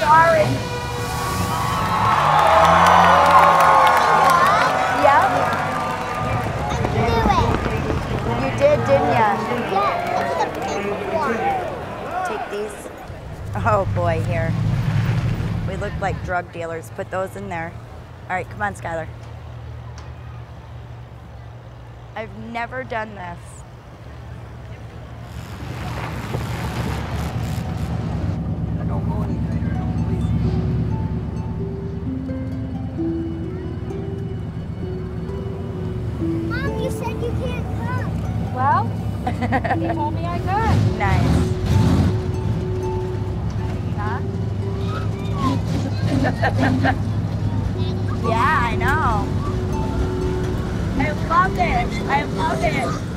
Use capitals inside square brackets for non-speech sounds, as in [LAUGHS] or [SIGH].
Sorry. Yep, you did, didn't ya? Take these. Oh boy, here. We look like drug dealers. Put those in there. All right, come on, Skylar. I've never done this. I don't go any higher. I don't believe Mom, you said you can't come. Well, [LAUGHS] He told me I could. nice. Huh? [LAUGHS] yeah, I know. Love it. I love it.